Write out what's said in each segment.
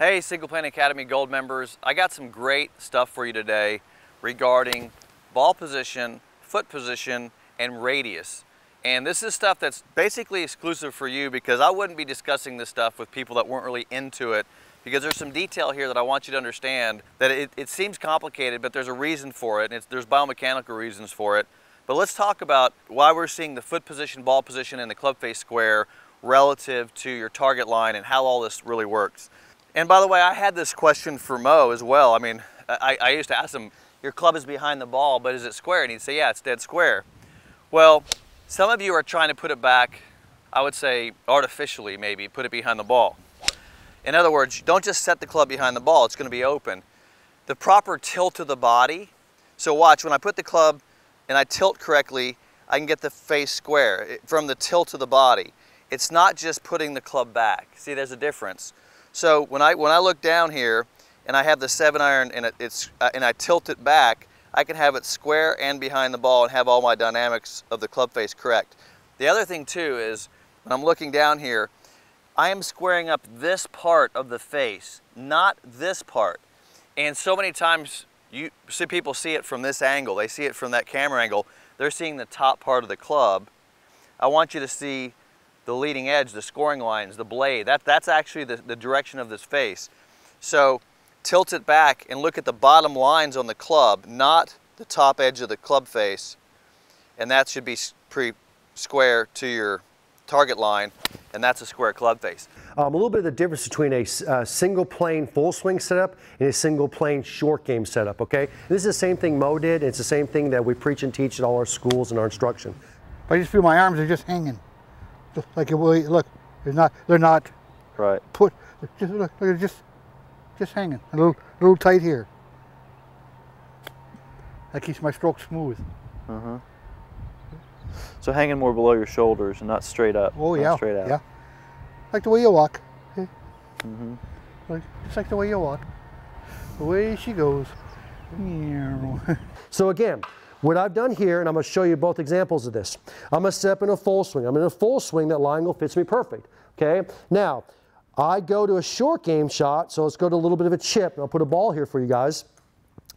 Hey, Single Plane Academy Gold members, I got some great stuff for you today regarding ball position, foot position, and radius. And this is stuff that's basically exclusive for you because I wouldn't be discussing this stuff with people that weren't really into it because there's some detail here that I want you to understand that it, it seems complicated, but there's a reason for it, and there's biomechanical reasons for it. But let's talk about why we're seeing the foot position, ball position, and the club face square relative to your target line and how all this really works. And by the way, I had this question for Moe as well. I mean, I, I used to ask him, your club is behind the ball, but is it square? And he'd say, yeah, it's dead square. Well, some of you are trying to put it back, I would say artificially maybe, put it behind the ball. In other words, don't just set the club behind the ball, it's gonna be open. The proper tilt of the body, so watch, when I put the club and I tilt correctly, I can get the face square from the tilt of the body. It's not just putting the club back. See, there's a difference. So when I, when I look down here and I have the seven iron and, it, it's, uh, and I tilt it back, I can have it square and behind the ball and have all my dynamics of the club face correct. The other thing too is when I'm looking down here, I am squaring up this part of the face, not this part. And so many times you see people see it from this angle, they see it from that camera angle, they're seeing the top part of the club. I want you to see the leading edge, the scoring lines, the blade. That, that's actually the, the direction of this face. So tilt it back and look at the bottom lines on the club, not the top edge of the club face. And that should be pretty square to your target line, and that's a square club face. Um, a little bit of the difference between a uh, single plane full swing setup and a single plane short game setup, okay? This is the same thing Moe did, it's the same thing that we preach and teach at all our schools and our instruction. I just feel my arms are just hanging. Just like it will, look, they're not, they're not right. put, just look, they're just just hanging, a little, a little tight here. That keeps my stroke smooth. Uh-huh. So hanging more below your shoulders and not straight up. Oh yeah, straight out. yeah. Like the way you walk. Mm -hmm. like, just like the way you walk. The way she goes. so again, what I've done here, and I'm going to show you both examples of this. I'm going to step in a full swing. I'm in a full swing. That line angle fits me perfect. Okay. Now, I go to a short game shot, so let's go to a little bit of a chip. I'll put a ball here for you guys.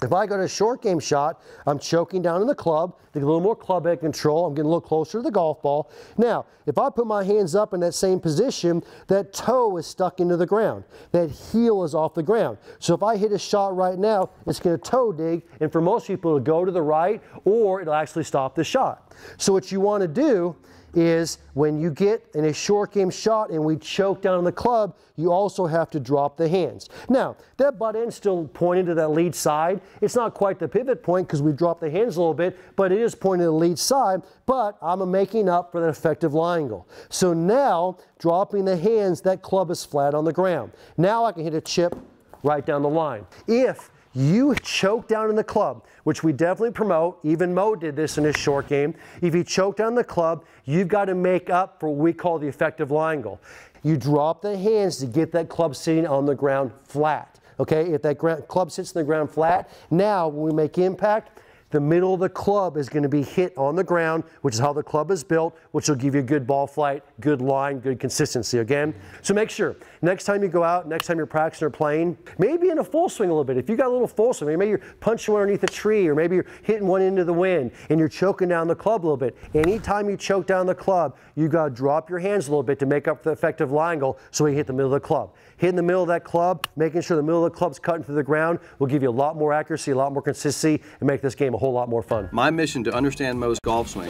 If I go to a short game shot, I'm choking down in the club get a little more club head control. I'm getting a little closer to the golf ball. Now, if I put my hands up in that same position, that toe is stuck into the ground. That heel is off the ground. So if I hit a shot right now, it's going to toe dig, and for most people, it'll go to the right, or it'll actually stop the shot. So what you want to do is when you get in a short game shot and we choke down on the club, you also have to drop the hands. Now, that butt end still pointing to that lead side. It's not quite the pivot point because we dropped the hands a little bit, but it is pointing to the lead side, but I'm making up for that effective line angle. So now, dropping the hands, that club is flat on the ground. Now I can hit a chip right down the line. If you choke down in the club, which we definitely promote. Even Moe did this in his short game. If you choke down the club, you've got to make up for what we call the effective line angle. You drop the hands to get that club sitting on the ground flat. Okay, if that club sits on the ground flat, now when we make impact, the middle of the club is going to be hit on the ground, which is how the club is built, which will give you good ball flight, good line, good consistency, again. So make sure, next time you go out, next time you're practicing or playing, maybe in a full swing a little bit. If you got a little full swing, maybe you're punching one underneath a tree, or maybe you're hitting one into the wind, and you're choking down the club a little bit. Anytime you choke down the club, you got to drop your hands a little bit to make up for the effective line angle so you hit the middle of the club. Hitting the middle of that club, making sure the middle of the club's cutting through the ground will give you a lot more accuracy, a lot more consistency, and make this game a whole lot more fun. My mission to understand Moe's golf swing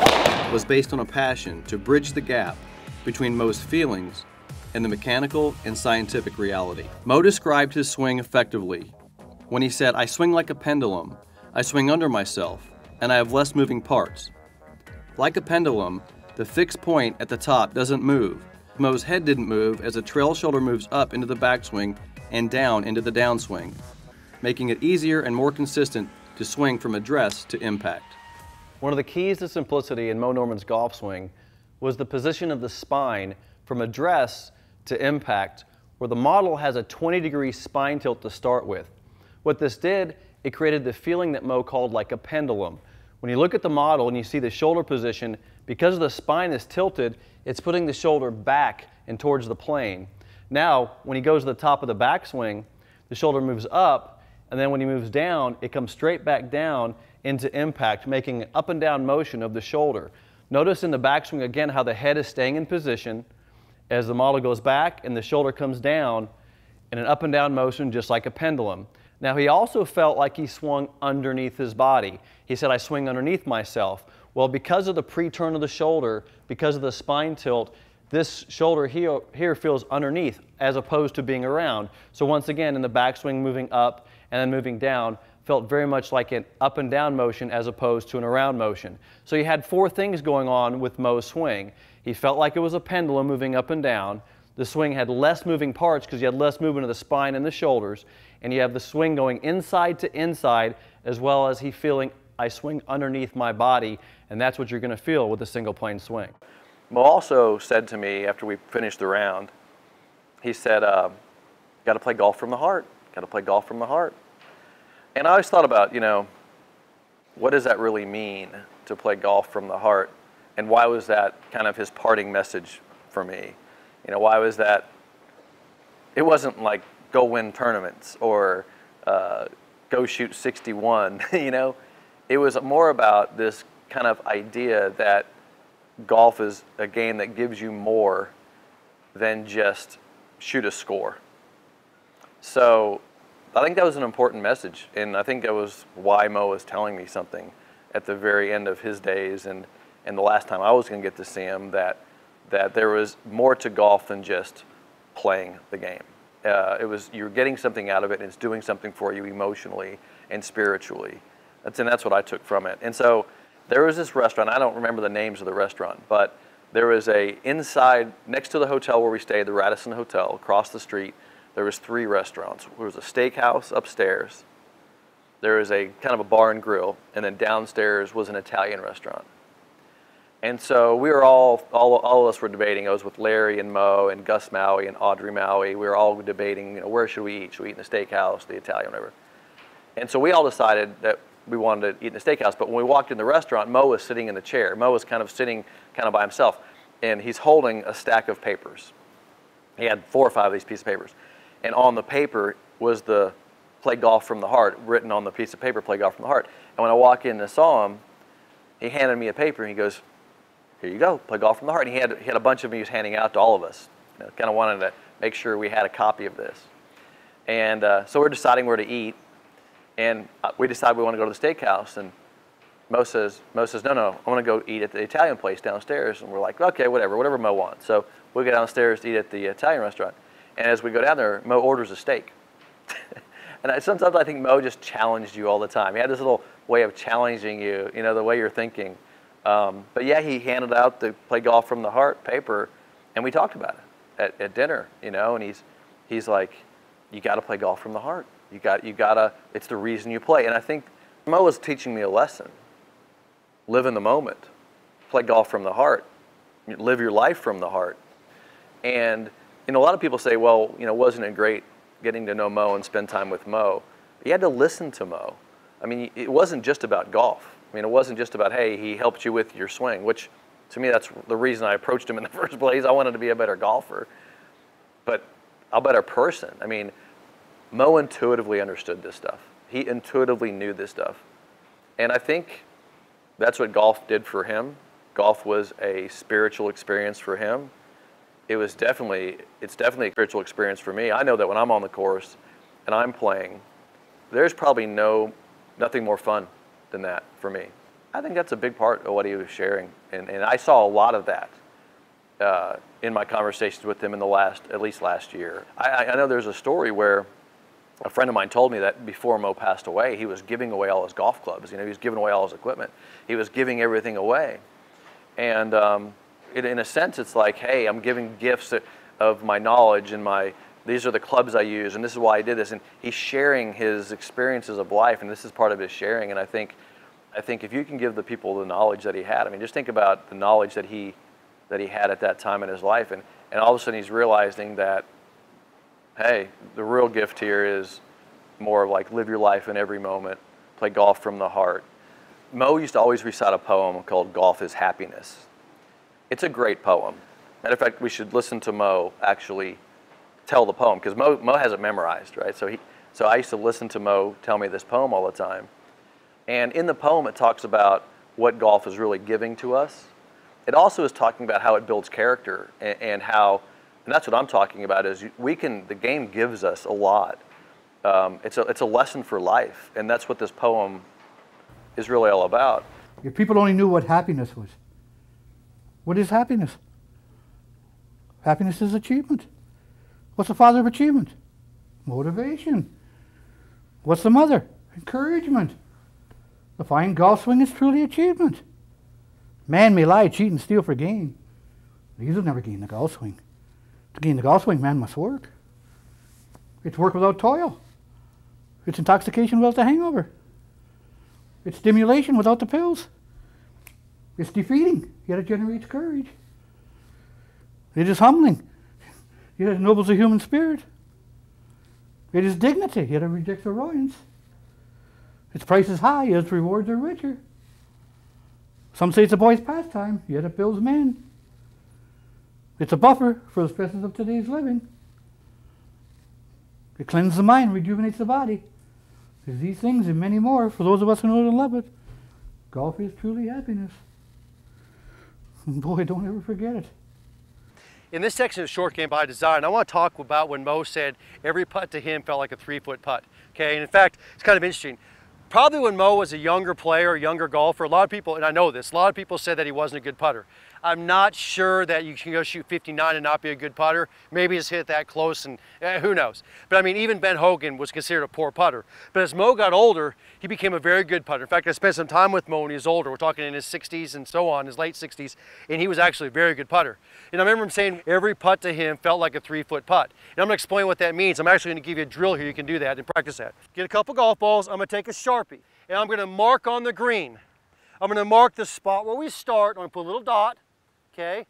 was based on a passion to bridge the gap between Moe's feelings and the mechanical and scientific reality. Moe described his swing effectively when he said, I swing like a pendulum, I swing under myself, and I have less moving parts. Like a pendulum, the fixed point at the top doesn't move. Moe's head didn't move as the trail shoulder moves up into the backswing and down into the downswing, making it easier and more consistent to swing from address to impact. One of the keys to simplicity in Moe Norman's golf swing was the position of the spine from address to impact, where the model has a 20 degree spine tilt to start with. What this did, it created the feeling that Moe called like a pendulum. When you look at the model and you see the shoulder position, because the spine is tilted, it's putting the shoulder back and towards the plane. Now, when he goes to the top of the backswing, the shoulder moves up, and then when he moves down, it comes straight back down into impact, making an up and down motion of the shoulder. Notice in the backswing again how the head is staying in position as the model goes back and the shoulder comes down in an up and down motion just like a pendulum. Now he also felt like he swung underneath his body. He said, I swing underneath myself. Well, because of the pre-turn of the shoulder, because of the spine tilt, this shoulder here, here feels underneath as opposed to being around. So once again, in the backswing moving up and then moving down, felt very much like an up and down motion as opposed to an around motion. So you had four things going on with Moe's swing. He felt like it was a pendulum moving up and down. The swing had less moving parts because you had less movement of the spine and the shoulders. And you have the swing going inside to inside as well as he feeling, I swing underneath my body. And that's what you're going to feel with a single plane swing. Moe also said to me after we finished the round, he said, uh, got to play golf from the heart. Got to play golf from the heart. And I always thought about, you know, what does that really mean to play golf from the heart? And why was that kind of his parting message for me? You know, why was that? It wasn't like go win tournaments or uh, go shoot 61, you know? It was more about this kind of idea that golf is a game that gives you more than just shoot a score. So I think that was an important message, and I think that was why Moe was telling me something at the very end of his days, and, and the last time I was going to get to see him, that that there was more to golf than just playing the game. Uh, it was you're getting something out of it, and it's doing something for you emotionally and spiritually. That's and that's what I took from it. And so there was this restaurant. I don't remember the names of the restaurant, but there was a inside next to the hotel where we stayed, the Radisson Hotel, across the street there was three restaurants. There was a steakhouse upstairs. There was a kind of a bar and grill, and then downstairs was an Italian restaurant. And so we were all, all, all of us were debating. I was with Larry and Moe and Gus Maui and Audrey Maui. We were all debating, you know, where should we eat? Should we eat in the steakhouse, the Italian, whatever? And so we all decided that we wanted to eat in the steakhouse. But when we walked in the restaurant, Moe was sitting in the chair. Moe was kind of sitting kind of by himself, and he's holding a stack of papers. He had four or five of these pieces of papers and on the paper was the play golf from the heart written on the piece of paper play golf from the heart and when i walked in and saw him he handed me a paper and he goes here you go play golf from the heart and he had, he had a bunch of them he was handing out to all of us you know, kind of wanted to make sure we had a copy of this and uh, so we're deciding where to eat and uh, we decide we want to go to the steakhouse and Moe says, Moe says, no, no, I want to go eat at the Italian place downstairs. And we're like, okay, whatever, whatever Moe wants. So we go downstairs to eat at the Italian restaurant. And as we go down there, Moe orders a steak. and I, sometimes I think Moe just challenged you all the time. He had this little way of challenging you, you know, the way you're thinking. Um, but yeah, he handed out the play golf from the heart paper, and we talked about it at, at dinner, you know. And he's he's like, you got to play golf from the heart. You got you gotta. It's the reason you play. And I think Moe was teaching me a lesson. Live in the moment. Play golf from the heart. Live your life from the heart. And you know, a lot of people say, well, you know, wasn't it great getting to know Moe and spend time with Moe? You had to listen to Moe. I mean, it wasn't just about golf. I mean, it wasn't just about, hey, he helped you with your swing, which to me, that's the reason I approached him in the first place. I wanted to be a better golfer, but a better person. I mean, Moe intuitively understood this stuff. He intuitively knew this stuff. And I think that's what golf did for him. Golf was a spiritual experience for him it was definitely it's definitely a spiritual experience for me. I know that when I'm on the course and I'm playing, there's probably no nothing more fun than that for me. I think that's a big part of what he was sharing, and, and I saw a lot of that uh, in my conversations with him in the last at least last year. I, I know there's a story where a friend of mine told me that before Moe passed away, he was giving away all his golf clubs. You know, he was giving away all his equipment. He was giving everything away, and um, it, in a sense, it's like, hey, I'm giving gifts of my knowledge and my, these are the clubs I use, and this is why I did this. And he's sharing his experiences of life, and this is part of his sharing. And I think, I think if you can give the people the knowledge that he had, I mean, just think about the knowledge that he, that he had at that time in his life, and, and all of a sudden he's realizing that, hey, the real gift here is more of like live your life in every moment, play golf from the heart. Moe used to always recite a poem called Golf is Happiness. It's a great poem. Matter of fact, we should listen to Moe actually tell the poem because Moe, Moe has it memorized, right? So he, so I used to listen to Moe tell me this poem all the time, and in the poem it talks about what golf is really giving to us. It also is talking about how it builds character and, and how, and that's what I'm talking about is we can. The game gives us a lot. Um, it's a it's a lesson for life, and that's what this poem is really all about. If people only knew what happiness was. What is happiness? Happiness is achievement. What's the father of achievement? Motivation. What's the mother? Encouragement. The fine golf swing is truly achievement. Man may lie, cheat, and steal for gain. These will never gain the golf swing. To gain the golf swing, man must work. It's work without toil. It's intoxication without the hangover. It's stimulation without the pills. It's defeating, yet it generates courage. It is humbling, yet it ennobles the human spirit. It is dignity, yet it rejects arrogance. Its price is high, yet its rewards are richer. Some say it's a boy's pastime, yet it builds men. It's a buffer for the stresses of today's living. It cleanses the mind, rejuvenates the body. There's these things and many more for those of us who know and love it. Golf is truly happiness. Boy, don't ever forget it. In this section of Short Game by Design, I want to talk about when Moe said every putt to him felt like a three foot putt. Okay, and in fact, it's kind of interesting. Probably when Moe was a younger player, a younger golfer, a lot of people, and I know this, a lot of people said that he wasn't a good putter. I'm not sure that you can go shoot 59 and not be a good putter. Maybe just hit that close and eh, who knows. But I mean, even Ben Hogan was considered a poor putter. But as Moe got older, he became a very good putter. In fact, I spent some time with Moe when he was older. We're talking in his 60s and so on, his late 60s, and he was actually a very good putter. And I remember him saying every putt to him felt like a three foot putt. And I'm gonna explain what that means. I'm actually gonna give you a drill here. You can do that and practice that. Get a couple golf balls. I'm gonna take a Sharpie and I'm gonna mark on the green. I'm gonna mark the spot where we start. I'm gonna put a little dot okay?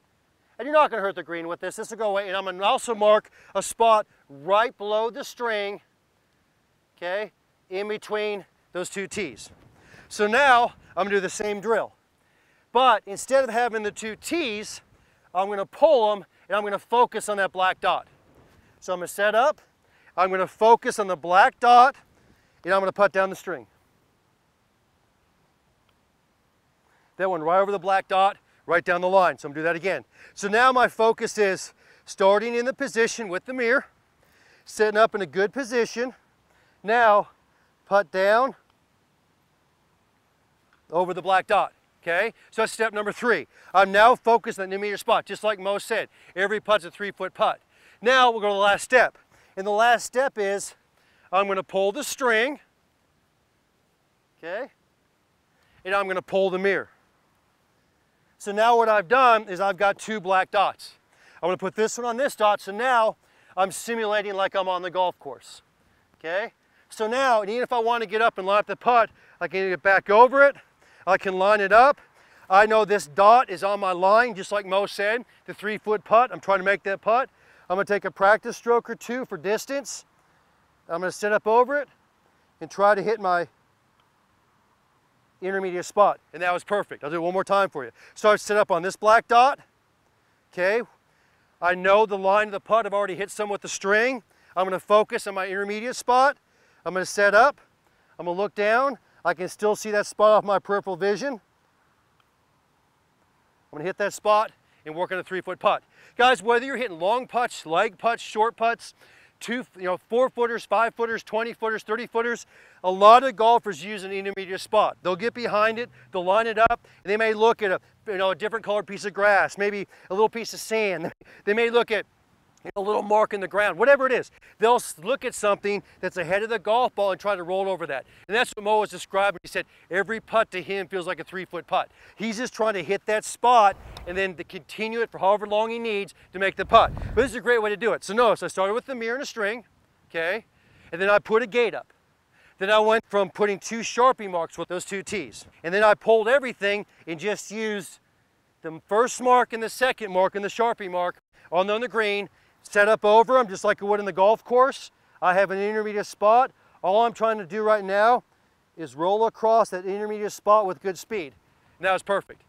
And you're not gonna hurt the green with this. This will go away. And I'm gonna also mark a spot right below the string, okay? In between those two T's. So now I'm gonna do the same drill. But instead of having the two T's, I'm gonna pull them and I'm gonna focus on that black dot. So I'm gonna set up, I'm gonna focus on the black dot, and I'm gonna put down the string. That one right over the black dot, right down the line. So I'm gonna do that again. So now my focus is starting in the position with the mirror, sitting up in a good position. Now, putt down over the black dot. Okay, so that's step number three. I'm now focused on the meter spot, just like Moe said. Every putt's a three foot putt. Now we'll go to the last step. And the last step is I'm gonna pull the string, okay, and I'm gonna pull the mirror. So now what I've done is I've got two black dots. I'm gonna put this one on this dot, so now I'm simulating like I'm on the golf course, okay? So now, even if I wanna get up and line up the putt, I can get back over it, I can line it up. I know this dot is on my line, just like Moe said, the three foot putt. I'm trying to make that putt. I'm gonna take a practice stroke or two for distance. I'm gonna sit up over it and try to hit my intermediate spot. And that was perfect. I'll do it one more time for you. So I set up on this black dot. Okay. I know the line of the putt. I've already hit some with the string. I'm going to focus on my intermediate spot. I'm going to set up. I'm going to look down. I can still see that spot off my peripheral vision. I'm going to hit that spot and work on a three foot putt. Guys, whether you're hitting long putts, leg putts, short putts, two, you know, four footers, five footers, 20 footers, 30 footers. A lot of golfers use an intermediate spot. They'll get behind it, they'll line it up, and they may look at a, you know, a different colored piece of grass, maybe a little piece of sand. They may look at a little mark in the ground, whatever it is. They'll look at something that's ahead of the golf ball and try to roll over that. And that's what Moe was describing. He said every putt to him feels like a three foot putt. He's just trying to hit that spot and then to continue it for however long he needs to make the putt. But this is a great way to do it. So notice I started with the mirror and a string, okay? And then I put a gate up. Then I went from putting two Sharpie marks with those two T's. And then I pulled everything and just used the first mark and the second mark and the Sharpie mark on the green set up over them just like I would in the golf course. I have an intermediate spot. All I'm trying to do right now is roll across that intermediate spot with good speed. And that was perfect.